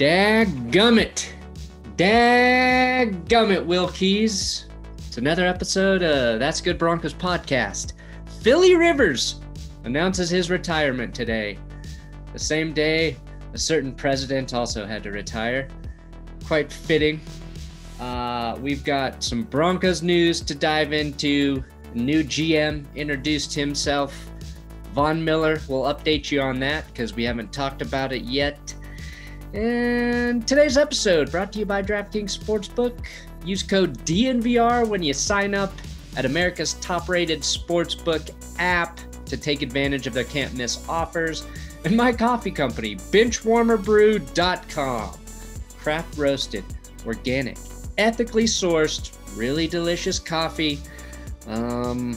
Dadgummit. Dadgummit, Will Keys. It's another episode of That's Good Broncos podcast. Philly Rivers announces his retirement today. The same day, a certain president also had to retire. Quite fitting. Uh, we've got some Broncos news to dive into. New GM introduced himself. Von Miller will update you on that because we haven't talked about it yet. And today's episode brought to you by DraftKings Sportsbook. Use code DNVR when you sign up at America's top rated sportsbook app to take advantage of their can't miss offers. And my coffee company, benchwarmerbrew.com. Craft roasted, organic, ethically sourced, really delicious coffee. Um,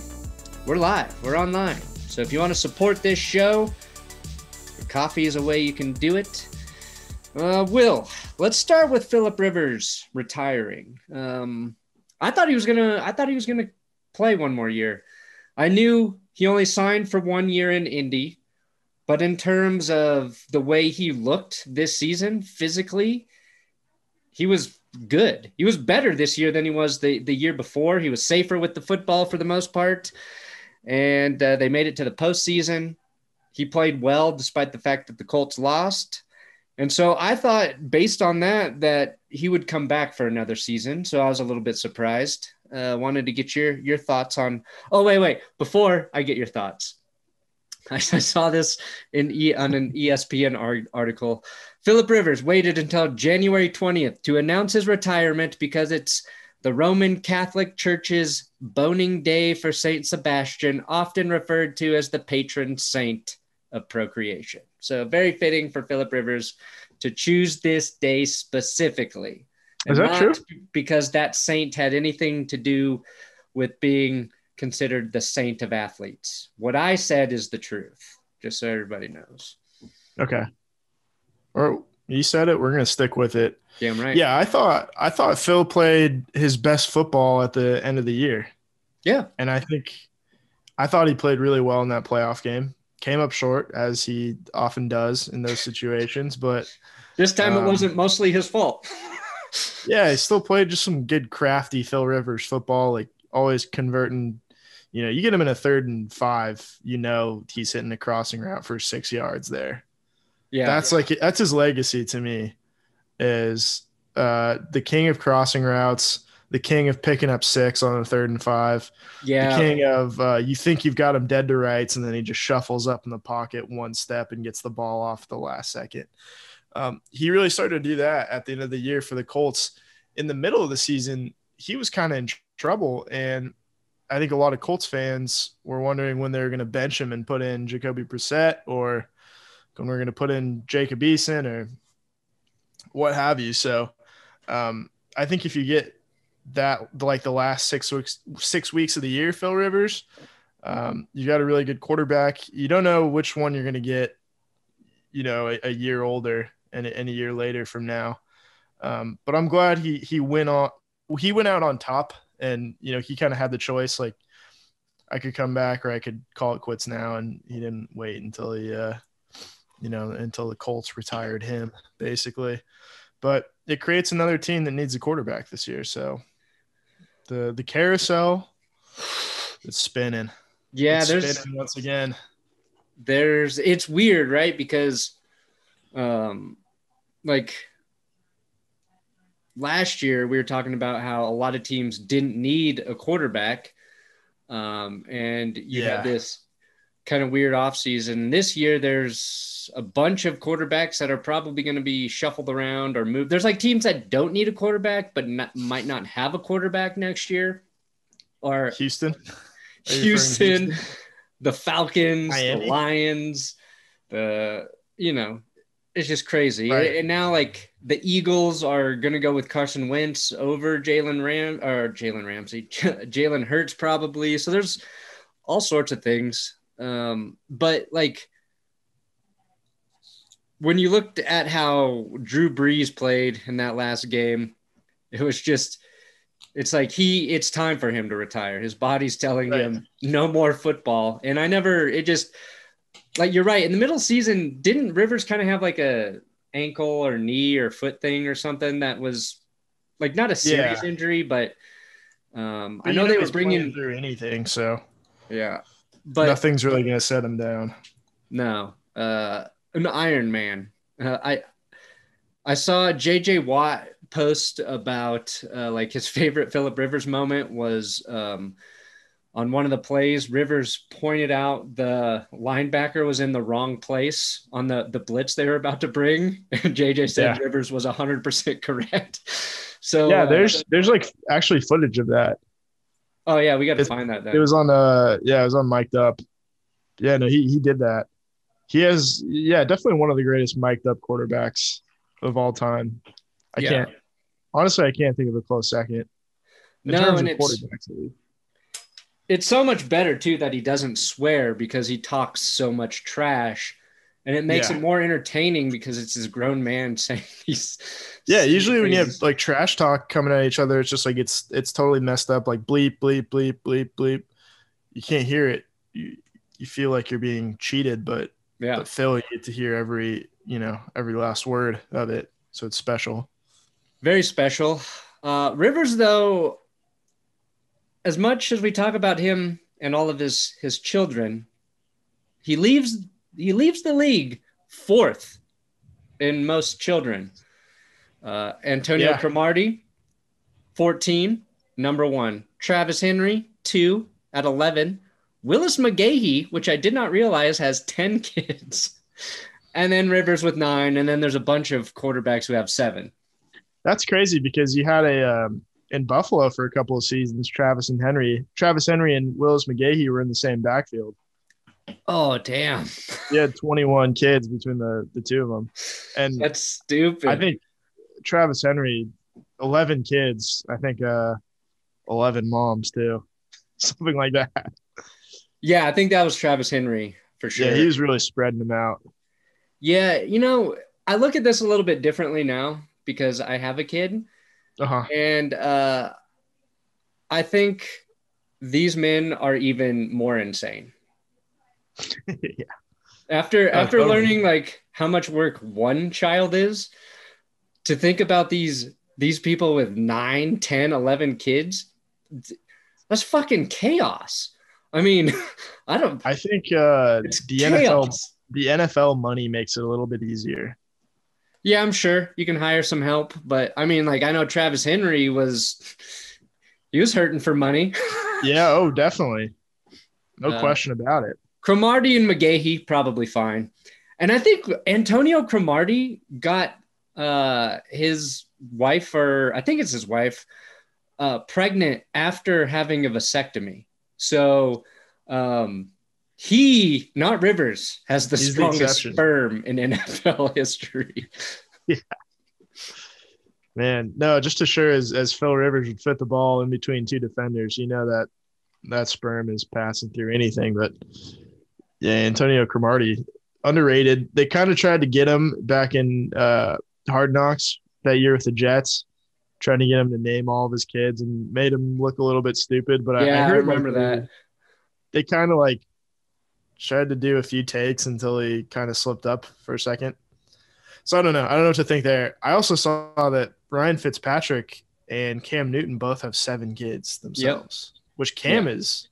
we're live, we're online. So if you want to support this show, coffee is a way you can do it. Uh, Will, let's start with Philip Rivers retiring. Um, I thought he was gonna. I thought he was gonna play one more year. I knew he only signed for one year in Indy, but in terms of the way he looked this season physically, he was good. He was better this year than he was the the year before. He was safer with the football for the most part, and uh, they made it to the postseason. He played well despite the fact that the Colts lost. And so I thought, based on that, that he would come back for another season. So I was a little bit surprised. Uh, wanted to get your your thoughts on. Oh wait, wait! Before I get your thoughts, I, I saw this in e, on an ESPN article. Philip Rivers waited until January twentieth to announce his retirement because it's the Roman Catholic Church's boning day for Saint Sebastian, often referred to as the patron saint of procreation. So very fitting for Philip Rivers to choose this day specifically. Is that true? Because that saint had anything to do with being considered the saint of athletes. What I said is the truth, just so everybody knows. Okay. Or you said it, we're gonna stick with it. Damn right. Yeah, I thought I thought Phil played his best football at the end of the year. Yeah. And I think I thought he played really well in that playoff game came up short as he often does in those situations, but this time um, it wasn't mostly his fault. yeah, he still played just some good crafty Phil Rivers football, like always converting. You know, you get him in a third and five, you know he's hitting the crossing route for six yards there. Yeah, that's yeah. like that's his legacy to me, is uh, the king of crossing routes the king of picking up six on a third and five. Yeah. The king of uh, you think you've got him dead to rights, and then he just shuffles up in the pocket one step and gets the ball off the last second. Um, he really started to do that at the end of the year for the Colts. In the middle of the season, he was kind of in trouble, and I think a lot of Colts fans were wondering when they were going to bench him and put in Jacoby Brissett or when we are going to put in Jacob Eason or what have you. So um, I think if you get that like the last six weeks six weeks of the year, Phil Rivers. Um, you got a really good quarterback. You don't know which one you're going to get, you know, a, a, year older and, and a year later from now. Um, but I'm glad he he went on he went out on top, and you know he kind of had the choice like I could come back or I could call it quits now, and he didn't wait until he uh, you know until the Colts retired him basically. But it creates another team that needs a quarterback this year, so the the carousel it's spinning. Yeah, it's there's spinning once again. There's it's weird, right? Because um like last year we were talking about how a lot of teams didn't need a quarterback. Um and you yeah. had this kind of weird offseason. This year, there's a bunch of quarterbacks that are probably going to be shuffled around or moved. There's like teams that don't need a quarterback, but not, might not have a quarterback next year. Or Houston, Houston, Houston? the Falcons, Miami. the Lions, the, you know, it's just crazy. Right. And now, like, the Eagles are going to go with Carson Wentz over Jalen Ram or Jalen Ramsey, Jalen Hurts, probably. So there's all sorts of things um, but like when you looked at how Drew Brees played in that last game, it was just it's like he it's time for him to retire. His body's telling right. him no more football. And I never it just like you're right. In the middle season, didn't Rivers kind of have like a ankle or knee or foot thing or something that was like not a serious Yeah. injury, but um, But I know they were bringing through anything, so yeah, but nothing's really gonna set him down. No, uh, an Iron Man. Uh, I I saw JJ Watt post about uh, like his favorite Philip Rivers moment was um, on one of the plays. Rivers pointed out the linebacker was in the wrong place on the the blitz they were about to bring, and JJ said Yeah. Rivers was hundred percent correct. So yeah, uh, there's there's like actually footage of that. Oh yeah, we got to find that. Then. It was on uh yeah, it was on mic'd up. Yeah, no, he he did that. He has yeah, definitely one of the greatest mic'd up quarterbacks of all time. I Yeah. can't honestly I can't think of a close second. In No, terms and of it's- it's so much better too that he doesn't swear because he talks so much trash and it makes Yeah. it more entertaining because it's this grown man saying these Yeah, usually when you have like trash talk coming at each other, it's just like it's it's totally messed up, like bleep, bleep, bleep, bleep, bleep. You can't hear it. You you feel like you're being cheated, but yeah but Phil, you get to hear every you know every last word of it, so it's special. very special uh rivers though as much as we talk about him and all of his his children he leaves he leaves the league fourth in most children uh antonio Yeah. cromartie 14 number one travis henry 2 at 11 willis mcgahee which i did not realize has 10 kids and then rivers with nine and then there's a bunch of quarterbacks who have seven That's crazy because you had a um, in Buffalo for a couple of seasons. Travis and Henry, Travis Henry and Willis McGahee were in the same backfield. Oh damn He had 21 kids between the the two of them, and That's stupid. I think Travis Henry, 11 kids. I think uh, 11 moms too, something like that. yeah, I think that was Travis Henry for sure. Yeah, he was really spreading them out. yeah, you know, I look at this a little bit differently now because I have a kid, Uh huh. and uh, I think these men are even more insane. yeah. After Oh, after totally. learning like how much work one child is, to think about these these people with 9, 10, 11 kids, that's fucking chaos. I mean, I don't I think uh, it's the NFL chaos. the NFL money makes it a little bit easier. Yeah, I'm sure you can hire some help, but I mean, like I know Travis Henry was he was hurting for money. Yeah. Oh, definitely. No Uh, question about it. Cromartie and McGahee probably fine, and I think Antonio Cromartie got uh, his wife, or I think it's his wife, uh, pregnant after having a vasectomy. So um, he, not Rivers, has the He's strongest exception. sperm in NFL history. Yeah. Man, no, just as sure as, as Phil Rivers would fit the ball in between two defenders, you know that that sperm is passing through anything. But yeah, Antonio Cromartie, underrated. They kind of tried to get him back in uh, Hard Knocks that year with the Jets, trying to get him to name all of his kids and made him look a little bit stupid. But I, Yeah, I I like, remember they- that. They kind of like tried to do a few takes until he kind of slipped up for a second. So I don't know. I don't know what to think there. I also saw that Ryan Fitzpatrick and Cam Newton both have seven kids themselves, yep. which Cam is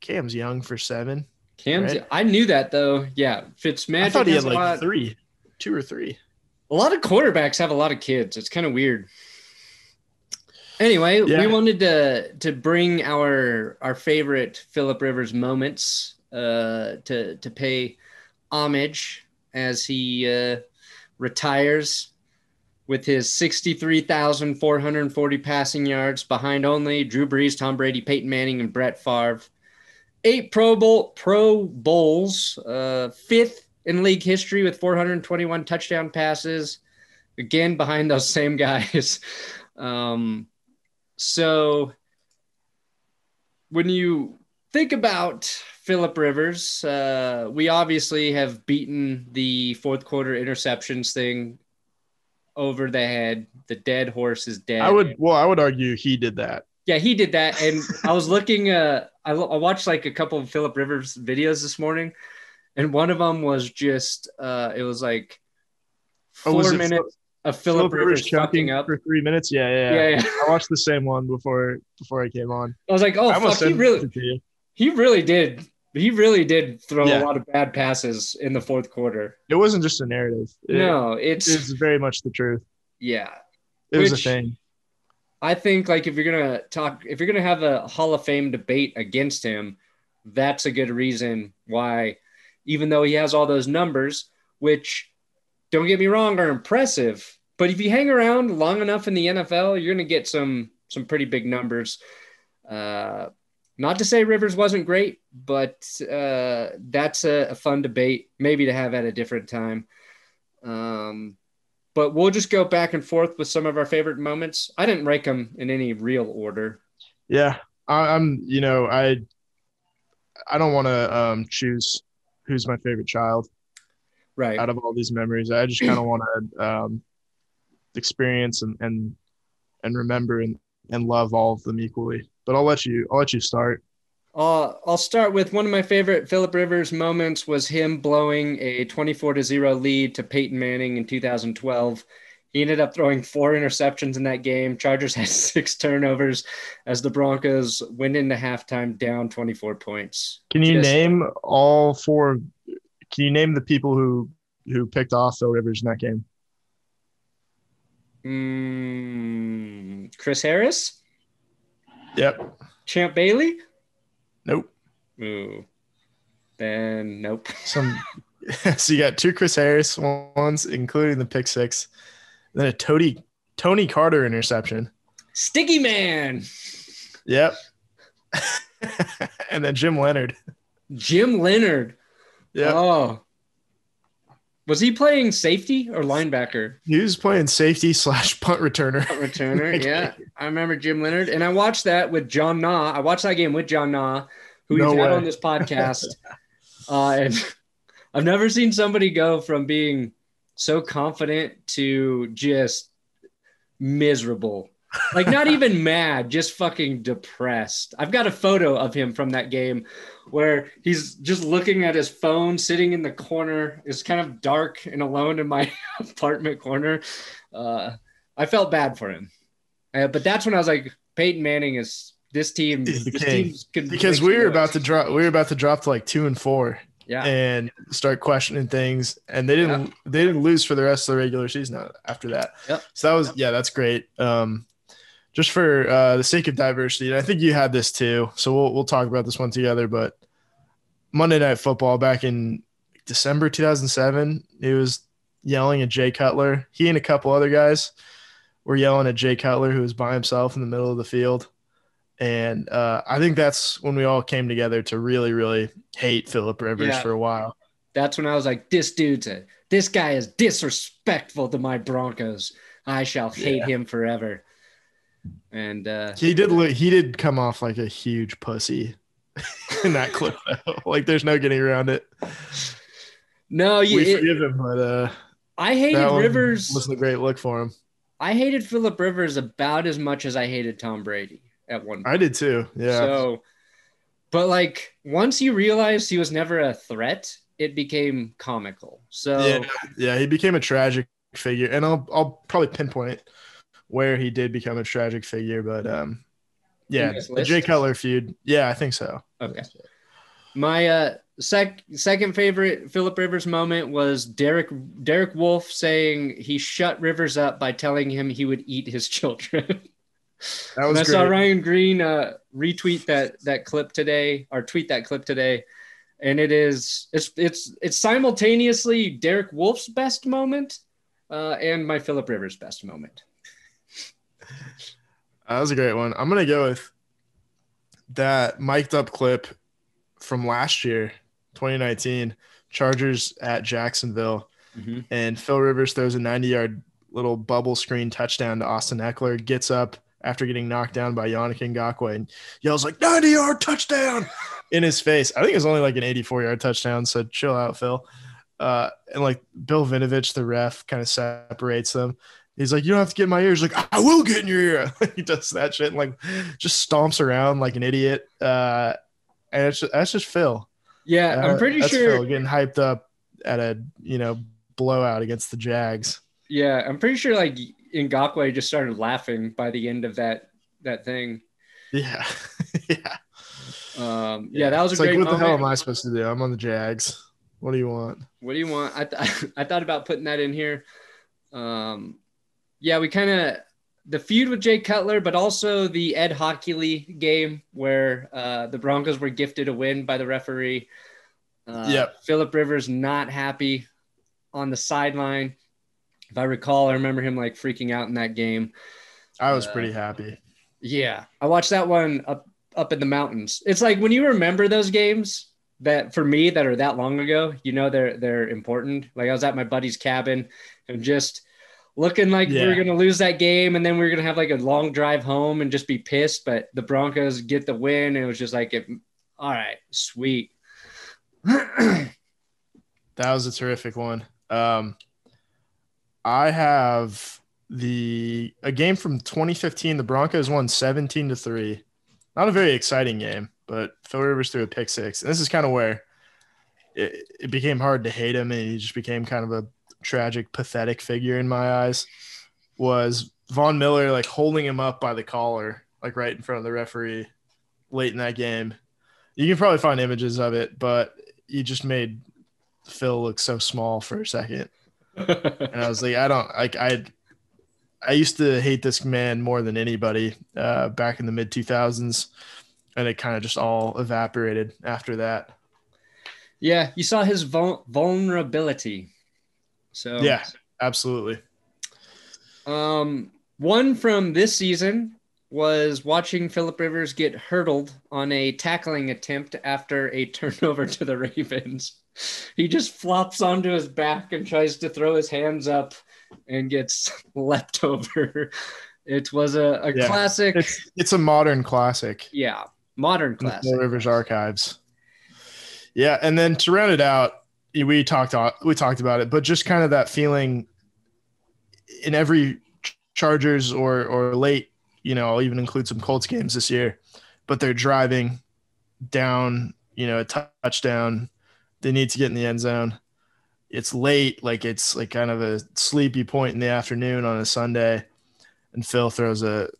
Cam's young for seven. Cam's, Right. I knew that though. Yeah, Fitzmagic I thought he had like lot. three, two or three. A lot of quarterbacks have a lot of kids. It's kind of weird. Anyway, Yeah. we wanted to to bring our our favorite Philip Rivers moments uh, to to pay homage as he uh, retires with his 63,440 passing yards behind only Drew Brees, Tom Brady, Peyton Manning, and Brett Favre. Eight Pro Bowl Pro Bowls, uh, fifth in league history with 421 touchdown passes. Again, behind those same guys. Um, so when you think about Philip Rivers, uh, we obviously have beaten the fourth quarter interceptions thing over the head. The dead horse is dead. I would, well, I would argue he did that. Yeah, he did that, and I was looking. Uh, I, I watched like a couple of Philip Rivers videos this morning, and one of them was just. Uh, it was like Oh, four it minutes of Philip Philip Rivers fucking choking up. for three minutes. Yeah, yeah, Yeah, yeah. I watched the same one before before I came on. I was like, oh fuck, he really, it to you. he really did. He really did throw Yeah. a lot of bad passes in the fourth quarter. It wasn't just a narrative. It, no, it's it's very much the truth. yeah. It was a thing. I think like if you're gonna talk, if you're gonna have a Hall of Fame debate against him, that's a good reason why, even though he has all those numbers, which don't get me wrong are impressive, but if you hang around long enough in the NFL, you're gonna get some some pretty big numbers. Uh, not to say Rivers wasn't great, but uh, that's a, a fun debate, maybe to have at a different time. Um, but we'll just go back and forth with some of our favorite moments. I didn't rank them in any real order. Yeah, I, I'm. You know, I I don't want to um, choose who's my favorite child Right. out of all these memories. I just kind of want to um, experience and and and remember and, and love all of them equally. But I'll let you. I'll let you start. Uh, I'll start with one of my favorite Philip Rivers moments was him blowing a 24 to 0 lead to Peyton Manning in 2012. He ended up throwing four interceptions in that game. Chargers had six turnovers as the Broncos went into halftime down 24 points. Can you Just- name all four? Can you name the people who who picked off Phil Rivers in that game? Mm, Chris Harris? Yep. Champ Bailey? Nope. Ooh. Then nope. Some. so you got two Chris Harris ones, including the pick six, then a Tony Tony Carter interception. Sticky Man. Yep. and then Jim Leonhard. Jim Leonhard. Yeah. Oh. Was he playing safety or linebacker? He was playing safety slash punt returner. Punt Returner. yeah. I remember Jim Leonhard. And I watched that with John Nah. I watched that game with John Nah, who No we've had on this podcast. uh, and I've never seen somebody go from being so confident to just miserable. Like not even mad, just fucking depressed. I've got a photo of him from that game where he's just looking at his phone, sitting in the corner. It's kind of dark and alone in my apartment corner. Uh, I felt bad for him, uh, but that's when I was like, Peyton Manning is this team. This team's because we were about to drop we were about to drop to like two and four yeah. and start questioning things and they didn't they didn't lose for the rest of the regular season after that Yep. so that was yeah that's great um just for uh the sake of diversity and i think you had this too so we'll, we'll talk about this one together but monday night football back in december 2007 he was yelling at jay cutler he and a couple other guys were yelling at jay cutler who was by himself in the middle of the field and uh, I think that's when we all came together to really, really hate Philip Rivers Yeah. for a while. That's when I was like, this dude's a this guy is disrespectful to my Broncos. I shall hate him forever. And uh He did look, he did come off like a huge pussy in that clip. Though. Like there's no getting around it. no, you, We it- forgive him, but uh, I hated Rivers. wasn't a great look for him. I hated Philip Rivers about as much as I hated Tom Brady at one point. I did too. Yeah. So, but like once you realized he was never a threat, it became comical. So yeah, yeah, he became a tragic figure, and I'll I'll probably pinpoint where he did become a tragic figure, but um, yeah, the Jay? Cutler feud. Yeah, I think so. Okay. My uh, sec- second favorite Philip Rivers moment was Derek Derek Wolfe saying he shut Rivers up by telling him he would eat his children. That was I saw Ryan Green uh, retweet that that clip today or tweet that clip today, and it is it's it's it's simultaneously Derek Wolfe's best moment uh, and my Philip Rivers best moment. That was a great one. I'm gonna go with that mic'd up clip from last year, 2019, Chargers at Jacksonville, and Phil Rivers throws a 90 yard little bubble screen touchdown to Austin Ekeler, gets up after getting knocked down by Yannick Ngakoue and yells like 90 yard touchdown in his face. I think it was only like an 84 yard touchdown, so chill out, Phil. Uh, and like Bill Vinovich, the ref, kind of separates them. He's like, "You don't have to get in my ear." He's like, "I will get in your ear." he does that shit and like just stomps around like an idiot. Uh, and it's just, that's just Phil. Yeah, Uh, I'm pretty that's sure. Phil getting hyped up at a you know blowout against the Jags. Yeah, I'm pretty sure like Ngakoue just started laughing by the end of that that thing. Yeah, yeah, Um, yeah, that was It's a like, great what the hell am I supposed to do? I'm on the Jags. What do you want? What do you want? I, th- I thought about putting that in here. Um, yeah, we kind of the feud with Jay Cutler, but also the Ed Hochuli game where uh, the Broncos were gifted a win by the referee. Uh, Yep. Philip Rivers not happy on the sideline. If I recall, I remember him like freaking out in that game. I was Uh, pretty happy. Yeah, I watched that one up up in the mountains. It's like when you remember those games that for me that are that long ago, you know they're they're important. Like I was at my buddy's cabin and just looking like we were Yeah. gonna lose that game, and then we were gonna have like a long drive home and just be pissed. But the Broncos get the win, and it was just like, it, all right, sweet. That was a terrific one. Um, I have the a game from 2015. The Broncos won 17 to three. Not a very exciting game, but Phil Rivers threw a pick six. And this is kind of where it, it became hard to hate him, and he just became kind of a tragic, pathetic figure in my eyes. Was Von Miller like holding him up by the collar, like right in front of the referee, late in that game? You can probably find images of it, but he just made Phil look so small for a second. And I was like, I don't like I I used to hate this man more than anybody uh, back in the mid 2000s, and it kind of just all evaporated after that. yeah, you saw his vul- vulnerability. So Yeah, absolutely. Um, one from this season was watching Philip Rivers get hurdled on a tackling attempt after a turnover to the Ravens. He just flops onto his back and tries to throw his hands up and gets leapt over. It was a, a Yeah. classic, It's it's a modern classic. yeah, modern classic. Rivers archives. Yeah, and then to round it out, we talked we talked about it, but just kind of that feeling in every Chargers or or late, you know, I'll even include some Colts games this year, but they're driving down, you know, a touchdown. They need to get in the end zone. It's late, like it's like kind of a sleepy point in the afternoon on a Sunday, and Phil throws a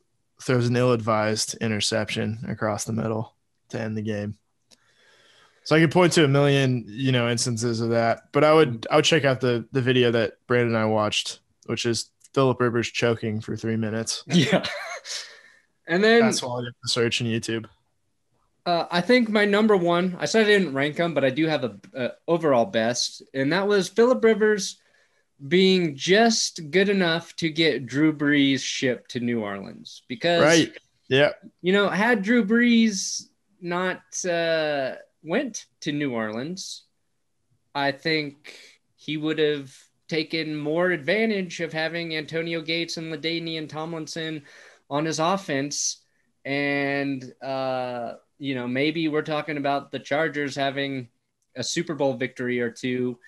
throws an ill-advised interception across the middle to end the game. So I could point to a million, you know, instances of that. But I would I would check out the the video that Brandon and I watched, which is Philip Rivers choking for three minutes. Yeah. And then That's why I did the search in YouTube. Uh, I think my number one, I said I didn't rank them, but I do have a, a overall best, and that was Philip Rivers being just good enough to get Drew Brees shipped to New Orleans. Because, Right. Yeah. you know, had Drew Brees not uh, went to New Orleans, I think he would have taken more advantage of having Antonio Gates and LaDainian Tomlinson on his offense. And, uh, you know, maybe we're talking about the Chargers having a Super Bowl victory or two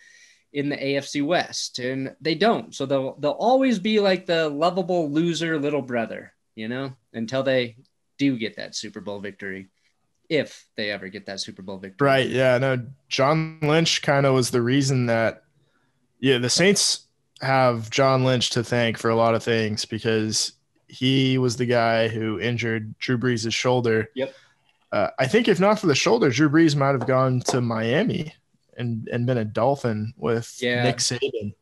in the AFC West, and they don't. So they'll they'll always be like the lovable loser little brother, you know, until they do get that Super Bowl victory, if they ever get that Super Bowl victory. Right. Yeah. No, John Lynch kind of was the reason that, yeah, the Saints have John Lynch to thank for a lot of things because he was the guy who injured Drew Brees' shoulder. Yep. Uh, I think if not for the shoulder, Drew Brees might have gone to Miami and, and been a Dolphin with Yeah. Nick Saban.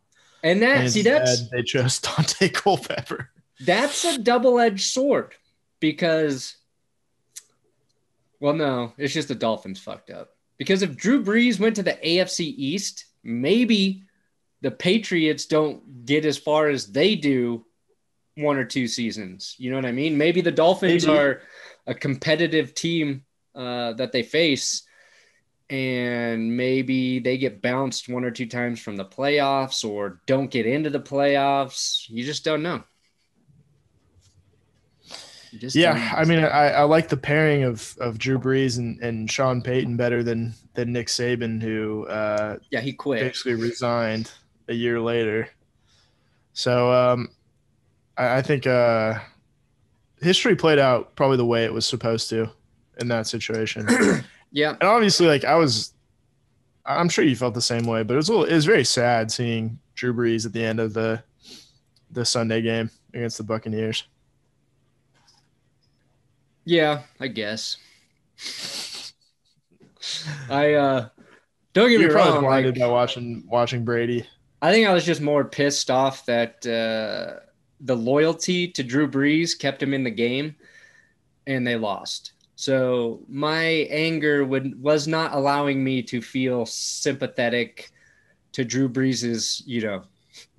And that And see that's instead, they chose Daunte Culpepper. that's a double-edged sword because well no it's just the dolphins fucked up. Because if drew brees went to the afc east maybe the patriots don't get as far as they do one or two seasons. You know what i mean? Maybe the dolphins Maybe. are a competitive team uh, that they face and maybe they get bounced one or two times from the playoffs or don't get into the playoffs. You just don't know just Yeah. I mean, I, I like the pairing of of Drew Brees and, and Sean Payton better than than Nick Saban, who uh, yeah, he quit. basically resigned a year later. So um, I, I think uh, history played out probably the way it was supposed to in that situation. Yeah, and obviously, like I was, I'm sure you felt the same way, but it was a little, it was very sad seeing Drew Brees at the end of the the Sunday game against the Buccaneers. Yeah, I guess. I uh don't get You're me probably wrong. blinded like- by watching watching Brady. I think I was just more pissed off that uh, the loyalty to Drew Brees kept him in the game, and they lost. So my anger would was not allowing me to feel sympathetic to Drew Brees's, you know,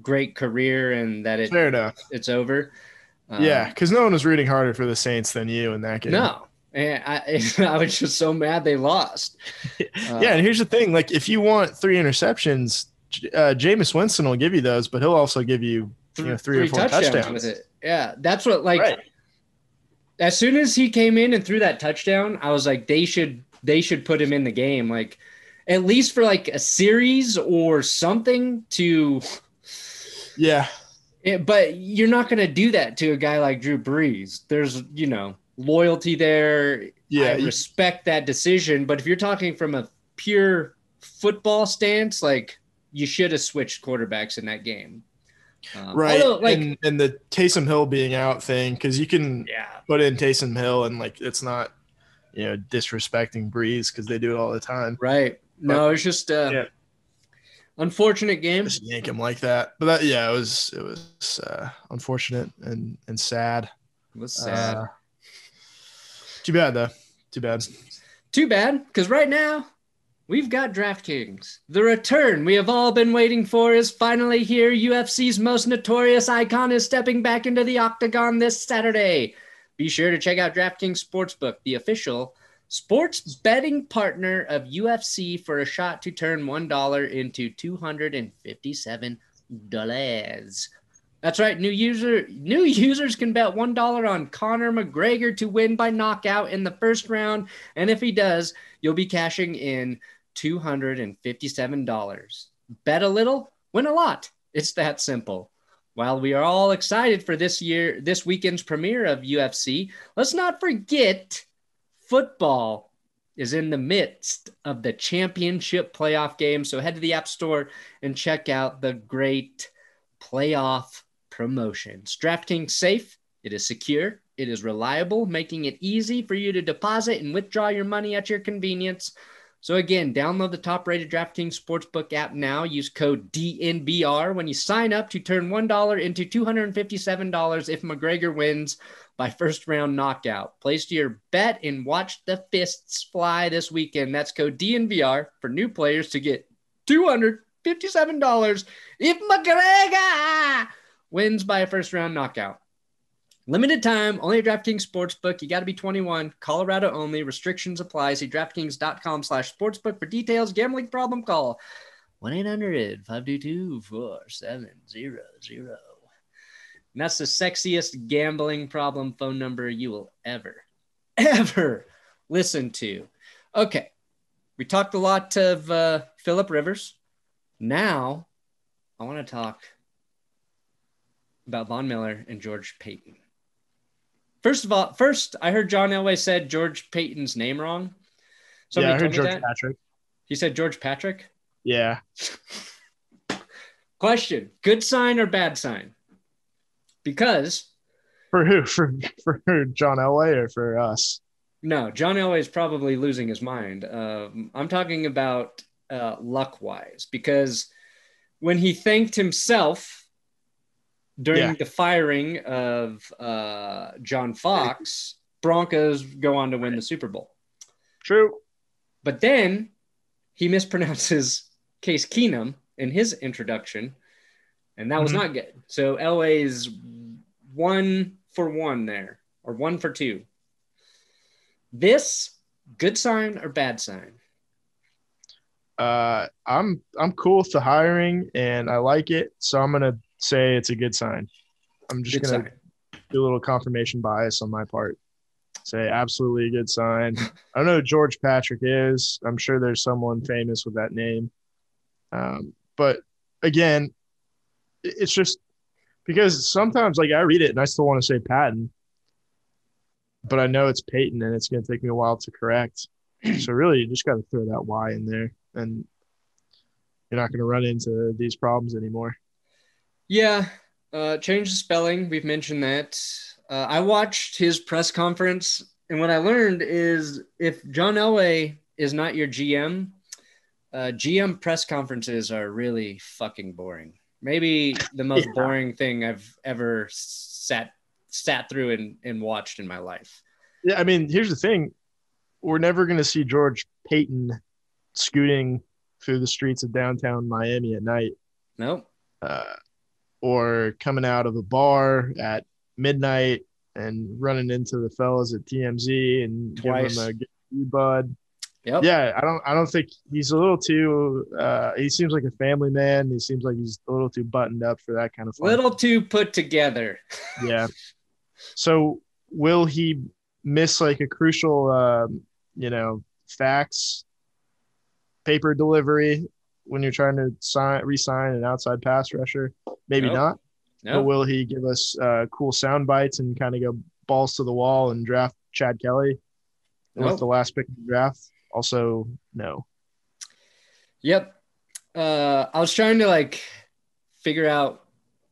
great career and that it Fair enough. it's over. Um, yeah, because no one was rooting harder for the Saints than you in that game. no, and I I was just so mad they lost. Uh, yeah, and here's the thing: like, if you want three interceptions, uh, Jameis Winston will give you those, but he'll also give you you know, three or four touchdowns. with it. Yeah, that's what like. right. as soon as he came in and threw that touchdown, I was like, they should they should put him in the game, like at least for like a series or something to. Yeah, Yeah, but you're not going to do that to a guy like Drew Brees. There's you know loyalty there. yeah. I respect that decision, but if you're talking from a pure football stance, like you should have switched quarterbacks in that game. Um, right. although, like and, and the Taysom Hill being out thing, because you can yeah, put in Taysom Hill and like it's not, you know, disrespecting Brees because they do it all the time. right. No, it's just uh, Yeah. Unfortunate game. Just yank him like that. But that, yeah, it was it was uh, unfortunate and and sad. It was sad. Uh, too bad though. Too bad. Too bad, because right now we've got DraftKings. The return we have all been waiting for is finally here. UFC's most notorious icon is stepping back into the octagon this Saturday. Be sure to check out DraftKings Sportsbook, the official sports betting partner of UFC, for a shot to turn $1 into $257. That's right. New user new users can bet one dollar on Conor McGregor to win by knockout in the first round, and if he does, you'll be cashing in two hundred and fifty-seven dollars. Bet a little, win a lot. It's that simple. While we are all excited for this year, this weekend's premiere of UFC, let's not forget football is in the midst of the championship playoff game. So head to the App Store and check out the great playoff promotions. DraftKings safe, it is secure, it is reliable, making it easy for you to deposit and withdraw your money at your convenience. So again, download the top-rated DraftKings Sportsbook app now. Use code DNVR when you sign up to turn $1 into $257 if McGregor wins by first round knockout. Place your bet and watch the fists fly this weekend. That's code DNVR for new players to get $257 if McGregor wins by a first round knockout. Limited time, only at DraftKings Sportsbook. You got to be 21, Colorado only. Restrictions apply. See DraftKings.com slash sportsbook for details. Gambling problem call 1 800 522 4700. And that's the sexiest gambling problem phone number you will ever, ever listen to. Okay. We talked a lot of uh, Philip Rivers. Now I want to talk about Von Miller and George Paton. First of all, first I heard John Elway said George Paton's name wrong. yeah, I heard George that. Patrick. He said George Patrick. Yeah. Question: Good sign or bad sign? Because For who? For for who? John Elway or for us? no, John Elway is probably losing his mind. Um, I'm talking about uh, luck wise because when he thanked himself during Yeah. the firing of uh, John Fox, Broncos go on to win the Super Bowl. True. But then he mispronounces Case Keenum in his introduction, and that was Mhm. not good. So Elway is one for one there, or one for two. This good sign or bad sign? Uh, I'm I'm cool with the hiring and I like it, so I'm gonna say it's a good sign. I'm just Good gonna sign. do a little confirmation bias on my part. Say absolutely a good sign. I don't know who George Patrick is. I'm sure there's someone famous with that name. Um, but again, it's just because sometimes like I read it and I still want to say Patton, but I know it's Peyton and it's going to take me a while to correct. so really, you just got to throw that Y in there. And you're not going to run into these problems anymore. Yeah, uh, change the spelling. We've mentioned that. Uh, I watched his press conference, and what I learned is if John Elway is not your GM, uh, GM press conferences are really fucking boring. Maybe the most yeah. boring thing I've ever sat sat through and, and watched in my life. Yeah, I mean, here's the thing: we're never going to see George Paton scooting through the streets of downtown Miami at night. Nope. Uh, or coming out of a bar at midnight and running into the fellas at TMZ and Twice. giving them a good bud. Yep. Yeah, I don't I don't think he's a little too uh he seems like a family man. He seems like he's a little too buttoned up for that kind of fun. Little too put together. yeah. So will he miss like a crucial um, you know, fax paper delivery when you're trying to sign re-sign an outside pass rusher? Maybe nope. not. Nope. But will he give us uh, cool sound bites and kind of go balls to the wall and draft Chad Kelly nope. with the last pick of the draft? Also, no. Yep. Uh, I was trying to like figure out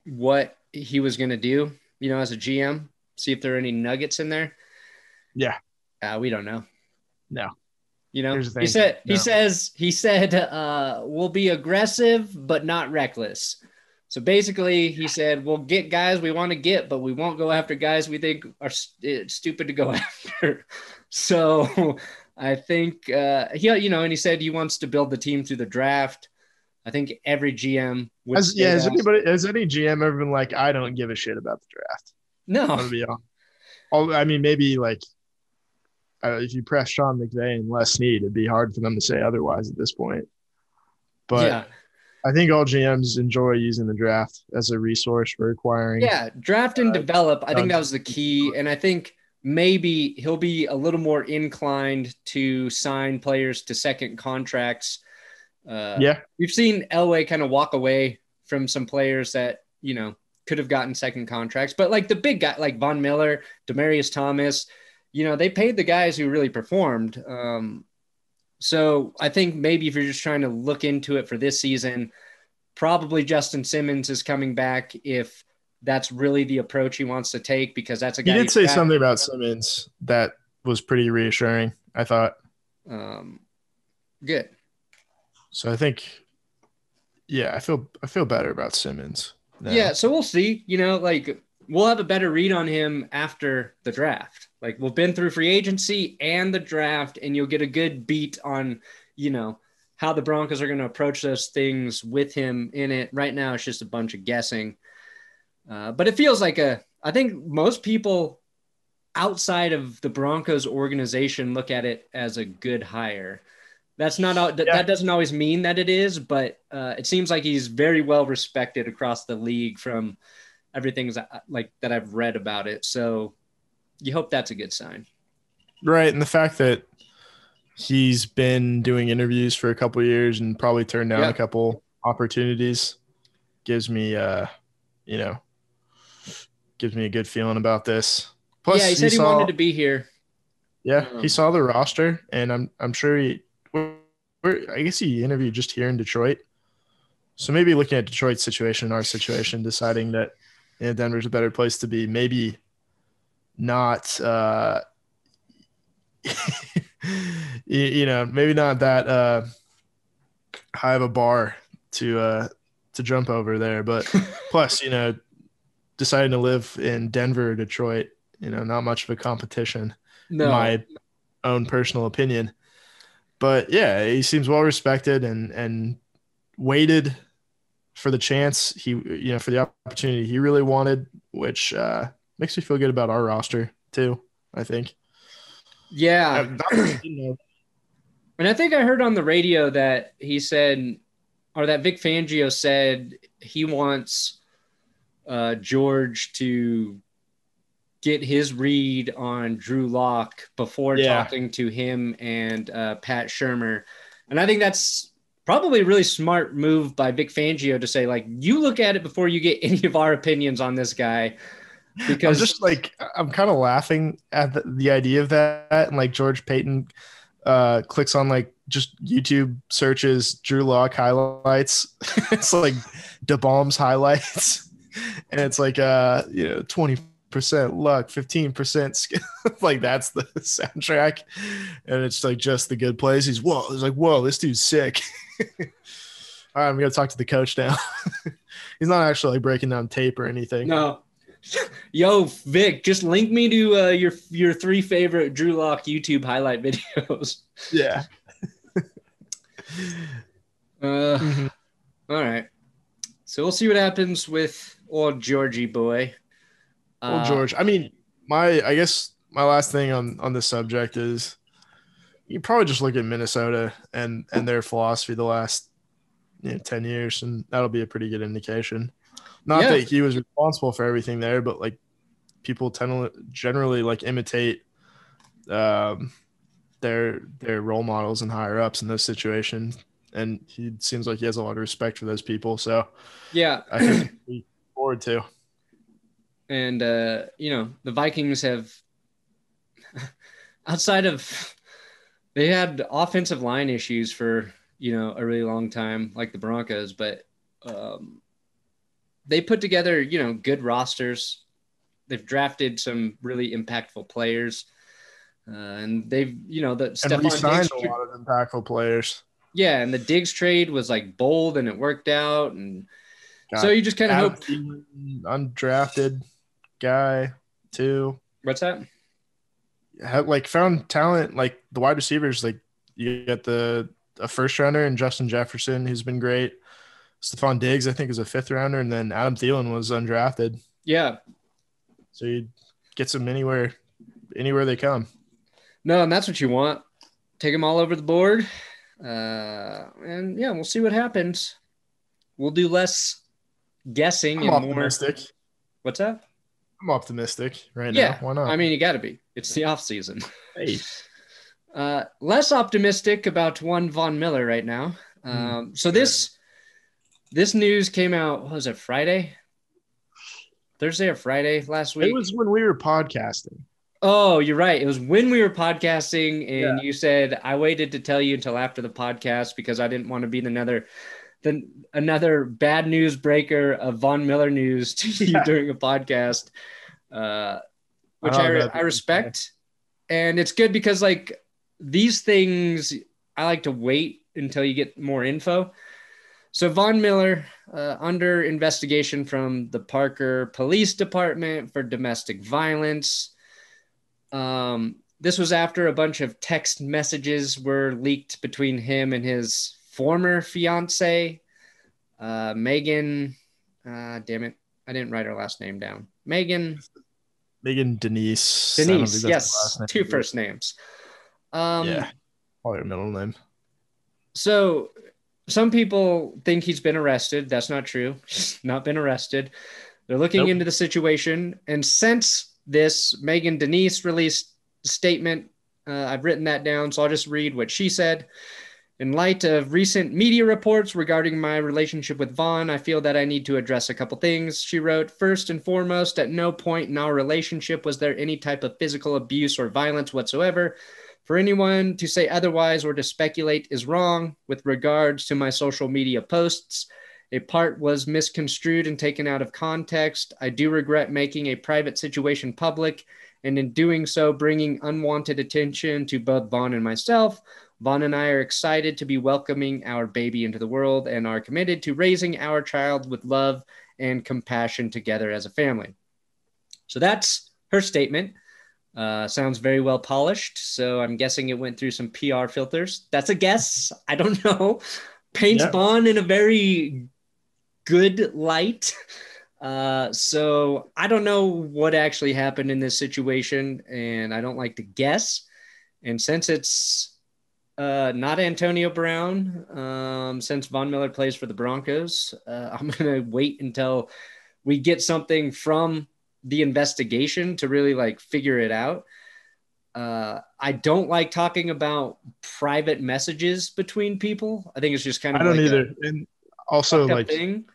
what he was going to do, you know, as a GM, see if there are any nuggets in there. Yeah. Uh, we don't know. No. You know, he said no. he says he said uh, we'll be aggressive but not reckless. So basically, he said we'll get guys we want to get, but we won't go after guys we think are st- stupid to go after. so I think uh, he, you know, and he said he wants to build the team through the draft. I think every GM. Has, yeah, has anybody has any GM ever been like, I don't give a shit about the draft? No. To be honest. I mean, maybe like uh, if you press Sean McVay and Les Snead, it'd be hard for them to say otherwise at this point. But yeah. I think all GMs enjoy using the draft as a resource for acquiring. Yeah, draft and uh, develop. I think that was the key, and I think maybe he'll be a little more inclined to sign players to second contracts. Uh, yeah, we've seen Elway kind of walk away from some players that you know could have gotten second contracts, but like the big guy like Von Miller, Demaryius Thomas, you know, they paid the guys who really performed. Um, so I think maybe if you're just trying to look into it for this season, probably Justin Simmons is coming back if that's really the approach he wants to take because that's a guy. He did say something about Simmons that was pretty reassuring. I thought. Um, good. So I think, yeah, I feel I feel better about Simmons. Now. Yeah, so we'll see. You know, like we'll have a better read on him after the draft. Like we've been through free agency and the draft, and you'll get a good beat on, you know, how the Broncos are going to approach those things with him in it. Right now, it's just a bunch of guessing. Uh, but it feels like a. I think most people outside of the Broncos organization look at it as a good hire. That's not that, yeah. that doesn't always mean that it is, but uh, it seems like he's very well respected across the league from everything's like that I've read about it. So you hope that's a good sign. Right. And the fact that he's been doing interviews for a couple years and probably turned down a couple opportunities gives me uh you know gives me a good feeling about this. Plus, yeah, he said he, saw, wanted to be here. Yeah, um, he saw the roster, and I'm I'm sure he. I guess he interviewed just here in Detroit, so maybe looking at Detroit's situation, and our situation, deciding that you know, Denver's a better place to be. Maybe not. Uh, you, know, maybe not that uh, high of a bar to uh, to jump over there, but plus, you know, deciding to live in Denver, Detroit, you know, not much of a competition. No. my own personal opinion. But yeah, he seems well respected and and waited for the chance he you know for the opportunity he really wanted, which uh, makes me feel good about our roster too. I think. Yeah. and I think I heard on the radio that he said, or that Vic Fangio said he wants uh, George to get his read on Drew Lock before yeah. talking to him and uh, Pat Shurmur. And I think that's probably a really smart move by Vic Fangio to say, like, you look at it before you get any of our opinions on this guy. Because I'm just like, I'm kind of laughing at the, the idea of that. And like George Paton uh, clicks on like just YouTube searches Drew Lock highlights. it's like DeBalm's highlights, and it's like uh you know twenty percent luck, fifteen percent skill. like that's the soundtrack, and it's like just the good plays. He's whoa, he's like whoa, this dude's sick. All right, I'm gonna talk to the coach now. He's not actually like breaking down tape or anything. No. Yo, Vic, just link me to uh, your your three favorite Drew Lock YouTube highlight videos. Yeah. Uh, mm-hmm. all right. So we'll see what happens with old Georgie boy. Old uh, George. I mean, my I guess my last thing on on this subject is you probably just look at Minnesota and and their philosophy the last you know, 10 years and that'll be a pretty good indication. Not yeah. that he was responsible for everything there, but like people tend to generally like imitate um, their their role models and higher ups in those situations and he seems like he has a lot of respect for those people. So yeah, I think look forward to. And uh, you know, the Vikings have outside of they had offensive line issues for you know a really long time, like the Broncos, but um, they put together you know good rosters. They've drafted some really impactful players. Uh, and they've, you know, the and Stefon signed a lot of impactful players. Yeah, and the Diggs trade was like bold and it worked out, and so you just kind of hope undrafted guy too. What's that? Have, like found talent like the wide receivers. Like you get the a first rounder and Justin Jefferson, who's been great. Stefon Diggs, I think, is a fifth rounder, and then Adam Thielen was undrafted. Yeah. So you get them anywhere, anywhere they come. No, and that's what you want. Take them all over the board uh, and yeah, we'll see what happens. We'll do less guessing I'm and optimistic. more. What's that? I'm optimistic right yeah, now. Why not? I mean, you got to be. It's the off season. Hey. Uh, less optimistic about one Von Miller right now. Hmm. Um, so this this news came out. was it Friday? Thursday or Friday last week? It was when we were podcasting. Oh, you're right. It was when we were podcasting, and yeah. you said I waited to tell you until after the podcast because I didn't want to be another, the another bad news breaker of Von Miller news to you yeah. during a podcast, uh, which I, I, I respect, and it's good because like these things I like to wait until you get more info. So Von Miller uh, under investigation from the Parker Police Department for domestic violence. Um, this was after a bunch of text messages were leaked between him and his former fiance, uh, Megan. Uh, damn it, I didn't write her last name down. Megan. Megan Denise. Denise, yes, two first names. Um, yeah, probably her middle name. So some people think he's been arrested. That's not true. He's not been arrested. They're looking nope. into the situation, and since this. Megan Denise released a statement. Uh, I've written that down, so I'll just read what she said. In light of recent media reports regarding my relationship with Von, I feel that I need to address a couple things. She wrote, First and foremost, at no point in our relationship was there any type of physical abuse or violence whatsoever. For anyone to say otherwise or to speculate is wrong with regards to my social media posts. A part was misconstrued and taken out of context. I do regret making a private situation public and in doing so, bringing unwanted attention to both Von and myself. Von and I are excited to be welcoming our baby into the world and are committed to raising our child with love and compassion together as a family. So that's her statement. Uh, sounds very well polished. So I'm guessing it went through some PR filters. That's a guess. I don't know. Paints yep. Von in a very good light. Uh, so I don't know what actually happened in this situation, and I don't like to guess. And since it's uh, not Antonio Brown, um, since Von Miller plays for the Broncos, uh, I'm gonna wait until we get something from the investigation to really like figure it out. Uh, I don't like talking about private messages between people. I think it's just kind of I don't like either. and also like thing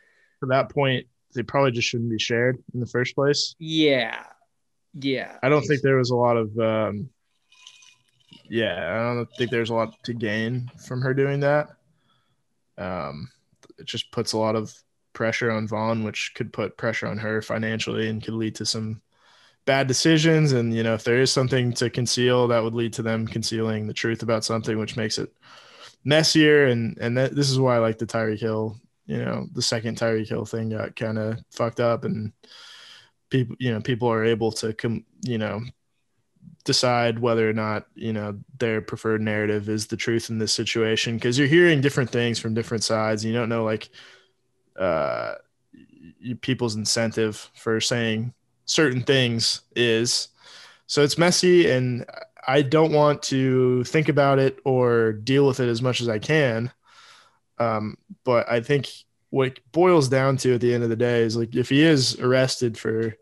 to that point, they probably just shouldn't be shared in the first place. Yeah. Yeah. I don't think there was a lot of um, yeah, I don't think there's a lot to gain from her doing that. Um, it just puts a lot of pressure on Von, which could put pressure on her financially and could lead to some bad decisions. And you know, if there is something to conceal, that would lead to them concealing the truth about something, which makes it messier. And and that, this is why I like the Tyreek Hill. You know, the second Tyreek Hill thing got kind of fucked up, and people, you know, people are able to come, you know, decide whether or not you know their preferred narrative is the truth in this situation because you're hearing different things from different sides you don't know like uh people's incentive for saying certain things is. So it's messy and i don't want to think about it or deal with it as much as i can. Um but i think what boils down to at the end of the day is like if he is arrested for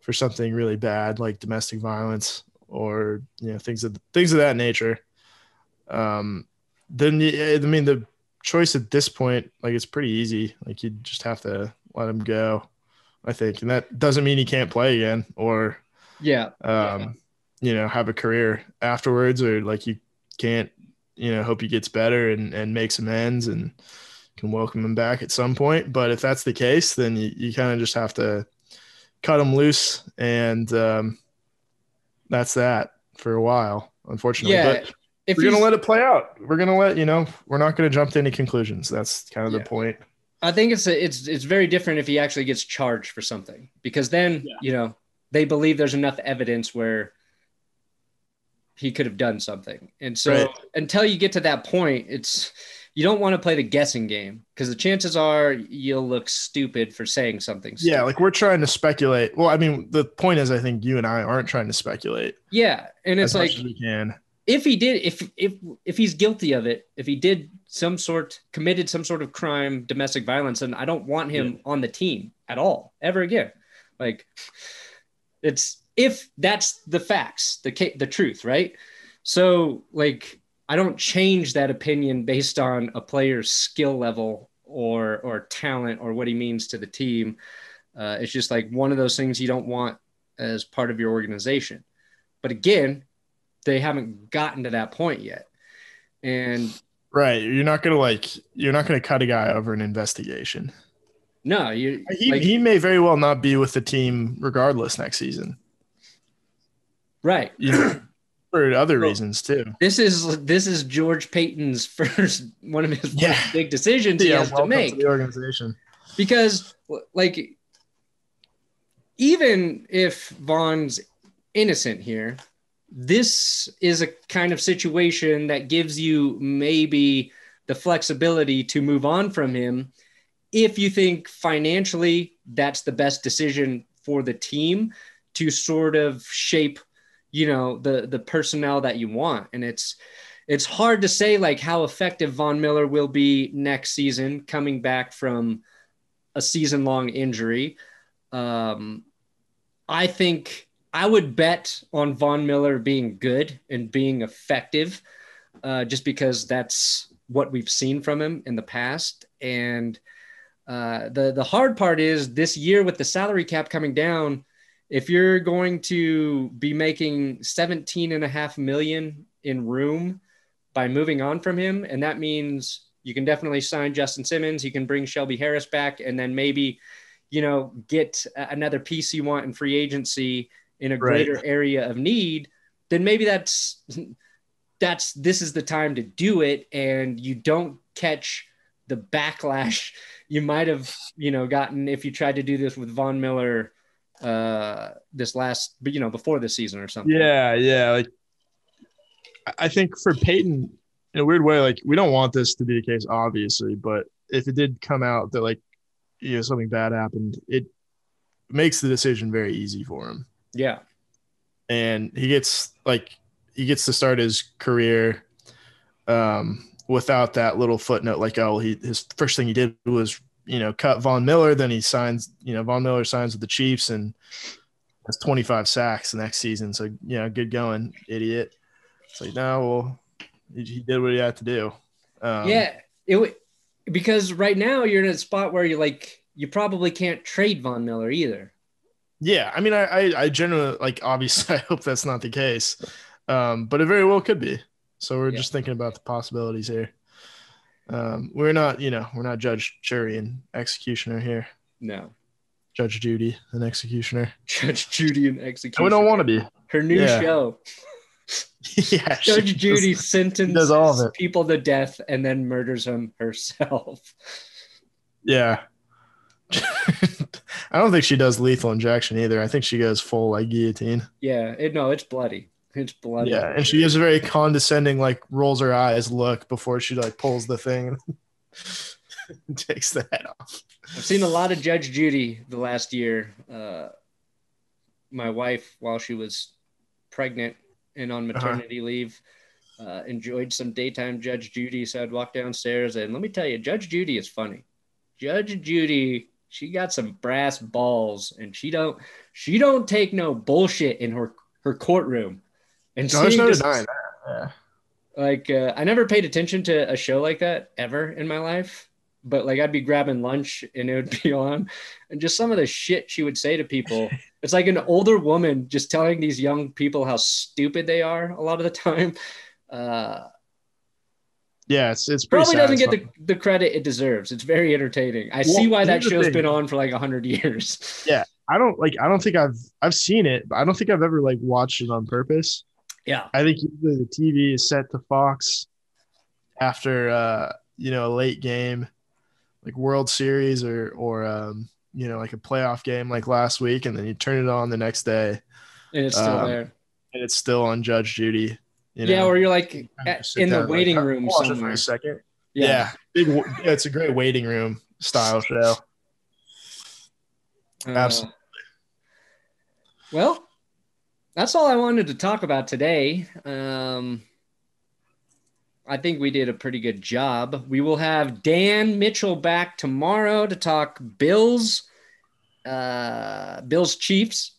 for something really bad like domestic violence or you know things of things of that nature um then i mean the choice at this point like it's pretty easy like you just have to let him go i think and that doesn't mean he can't play again or yeah um yeah. you know have a career afterwards or like you can't you know hope he gets better and and makes amends and can welcome him back at some point but if that's the case then you, you kind of just have to cut him loose and um that's that for a while, unfortunately. Yeah, but if we're gonna let it play out. We're gonna let you know. We're not gonna jump to any conclusions. That's kind of yeah. the point. I think it's a, it's it's very different if he actually gets charged for something because then yeah. you know they believe there's enough evidence where he could have done something. And so right. until you get to that point, it's you don't want to play the guessing game because the chances are you'll look stupid for saying something. Stupid. Yeah, like we're trying to speculate. Well, I mean, the point is, I think you and I aren't trying to speculate. Yeah, and it's like we can. If he did, if if if he's guilty of it, if he did some sort committed some sort of crime, domestic violence, and I don't want him yeah. on the team at all ever again. Like, it's if that's the facts, the the truth, right? So like I don't change that opinion based on a player's skill level or or talent or what he means to the team. Uh, it's just like one of those things you don't want as part of your organization. But again, they haven't gotten to that point yet. And right, you're not gonna like you're not gonna cut a guy over an investigation. No, you he, like, he may very well not be with the team regardless next season. Right. You know, for other well, reasons too. This is this is George Paton's first one of his yeah. big decisions yeah, he has to make. To the organization because like even if Von's innocent here, this is a kind of situation that gives you maybe the flexibility to move on from him if you think financially that's the best decision for the team to sort of shape you know the the personnel that you want and it's it's hard to say like how effective Von Miller will be next season coming back from a season long injury. Um, I think I would bet on Von Miller being good and being effective, uh, just because that's what we've seen from him in the past. And uh, the the hard part is this year with the salary cap coming down if you're going to be making 17 and a half million in room by moving on from him and that means you can definitely sign justin simmons you can bring shelby harris back and then maybe you know get another piece you want in free agency in a greater right. area of need then maybe that's that's this is the time to do it and you don't catch the backlash you might have you know gotten if you tried to do this with von miller uh this last but you know before the season or something yeah yeah like i think for Paton in a weird way like we don't want this to be the case obviously but if it did come out that like you know something bad happened it makes the decision very easy for him yeah and he gets like he gets to start his career um without that little footnote like oh he his first thing he did was you know, cut Von Miller. Then he signs, you know, Von Miller signs with the Chiefs and has 25 sacks the next season. So, you know, good going, idiot. It's like, no, well, he, did what he had to do. Um, yeah. It because right now you're in a spot where you're like, you probably can't trade Von Miller either. Yeah. I mean, I, I, I generally like, obviously, I hope that's not the case. um, but it very well could be. So we're Yeah. just thinking about the possibilities here. Um, we're not, you know, we're not judge, jury, and executioner here. No. Judge Judy and executioner. Judge Judy and And execution. we don't want to be. her new yeah. show. yeah, Judge does- Judy sentences does all of it. people to death and then murders them herself. Yeah. I don't think she does lethal injection either. I think she goes full like guillotine. Yeah, it, no, it's bloody. It's bloody. Yeah, and she gives a very condescending, like rolls her eyes look before she like pulls the thing and takes the head off. I've seen a lot of Judge Judy the last year. Uh, my wife, while she was pregnant and on Uh-huh. maternity leave, uh, enjoyed some daytime Judge Judy. So I'd walk downstairs and let me tell you, Judge Judy is funny. Judge Judy, she got some brass balls, and she don't she don't take no bullshit in her her courtroom. And No, there's no denying that. Yeah. like uh, I never paid attention to a show like that ever in my life. But like I'd be grabbing lunch and it would be on, and just some of the shit she would say to people. It's like an older woman just telling these young people how stupid they are a lot of the time. Uh, Yeah, it's it's pretty probably doesn't get the, the credit it deserves. It's very entertaining. I Well, see why that show's been on for like a hundred years. Yeah, I don't like. I don't think I've I've seen it, but I don't think I've ever like watched it on purpose. Yeah, I think usually the TV is set to Fox after uh, you know a late game, like World Series or or um, you know like a playoff game like last week, and then you turn it on the next day, and it's still Um, there. and it's still on Judge Judy. You yeah, or you're like Kind of at, sit in the down waiting like, room watch it for a second. Yeah, big. Yeah, it's a great waiting room style show. Uh, Absolutely. well, that's all I wanted to talk about today. Um, I think we did a pretty good job. We will have Dan Mitchell back tomorrow to talk Bills, uh, Bills Chiefs.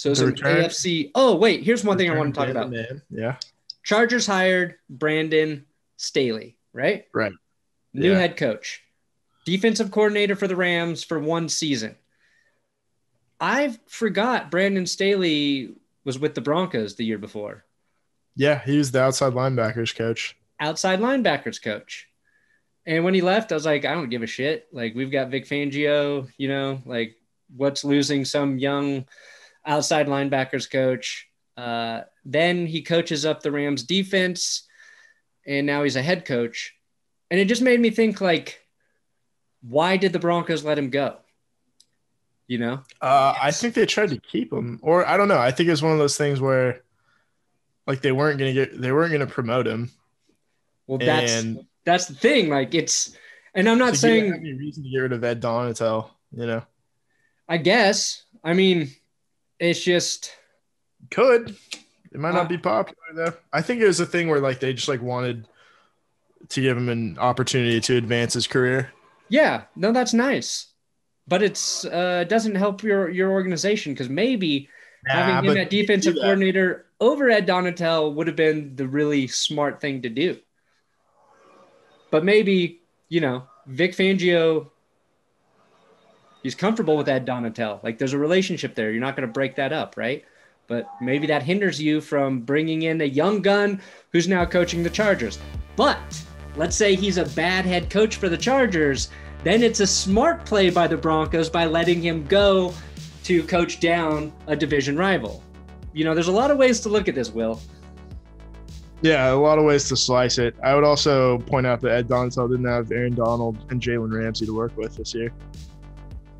So some. AFC. Oh wait, here's one thing I want to talk about. man. Yeah, Chargers hired Brandon Staley, right? Right. New Yeah. head coach, defensive coordinator for the Rams for one season. I forgot Brandon Staley was with the Broncos the year before, yeah. He was the outside linebackers coach. outside linebackers coach. And when he left, I was like, I don't give a shit. Like, we've got Vic Fangio, you know, like, what's losing some young outside linebackers coach? Uh, then he coaches up the Rams defense, and now he's a head coach. And it just made me think, like, why did the Broncos let him go? You know? Uh, I think they tried to keep him, or I don't know. I think it was one of those things where, like, they weren't gonna get, they weren't gonna promote him, Well, that's and that's the thing. Like, it's, and I'm not so saying any reason to get rid of Ed Donatell. You know, I guess. I mean, it's just could it might Uh, not be popular though. I think it was a thing where like they just like wanted to give him an opportunity to advance his career. yeah, no, that's nice. But it's uh doesn't help your your organization because maybe having him at defensive coordinator over at Donatell would have been the really smart thing to do. But maybe, you know, Vic Fangio he's comfortable with Ed Donatell. Like there's a relationship there. You're not going to break that up, right? But maybe that hinders you from bringing in a young gun who's now coaching the Chargers. But let's say he's a bad head coach for the Chargers, then it's a smart play by the Broncos by letting him go to coach down a division rival. You know, there's a lot of ways to look at this, Will. Yeah, a lot of ways to slice it. I would also point out that Ed Donatell didn't have Aaron Donald and Jalen Ramsey to work with this year.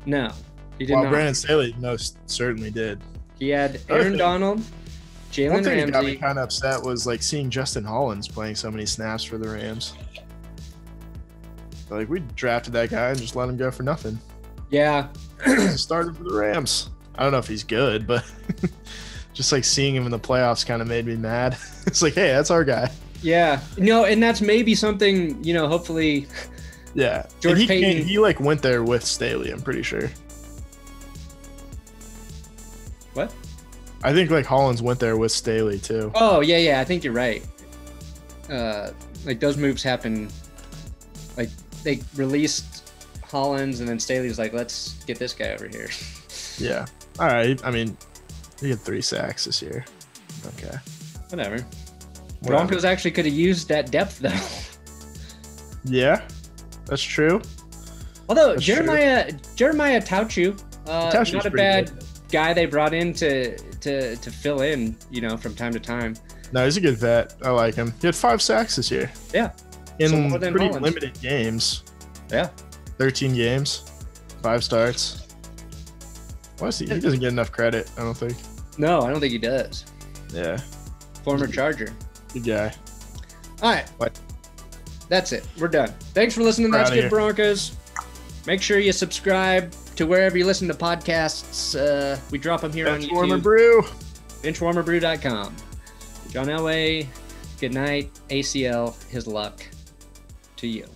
No, he did While not. Brandon Staley most certainly did. he had Aaron Donald, One Jalen thing that got me kind of upset was like seeing Justin Hollins playing so many snaps for the Rams. Like we drafted that guy and just let him go for nothing. Yeah, Started for the Rams. I don't know if he's good, but just like seeing him in the playoffs kind of made me mad. it's like, hey, that's our guy. yeah. No, and that's maybe something, you know, hopefully Yeah, George and he Paton- came- he like went there with Staley. I'm pretty sure. What? I think like Hollins went there with Staley too. Oh, yeah, yeah, I think you're right. Uh like those moves happen like they released Hollins and then Staley's like, let's get this guy over here. Yeah. All right. I mean, he had three sacks this year. Okay. Whatever. Whatever. Broncos actually could have used that depth though. Yeah, that's true. Although That's true. Jeremiah Jeremiah Attaochu, uh, Attaochu's not a bad good. guy they brought in to to to fill in, you know, from time to time. No, he's a good vet. I like him. He had five sacks this year. Yeah. In So pretty Mullins. limited games. Yeah. 13 games, five starts. Why is he? He doesn't get enough credit, I don't think. No, I don't think he does. Yeah, Former Charger. good guy. All right. What? That's it. We're done. Thanks for listening We're That's Good here. Broncos. Make sure you subscribe to wherever you listen to podcasts. Uh, we drop them here on Bench YouTube. warmer brew. Benchwarmerbrew.com. John Elway, good night. ACL, his luck to you.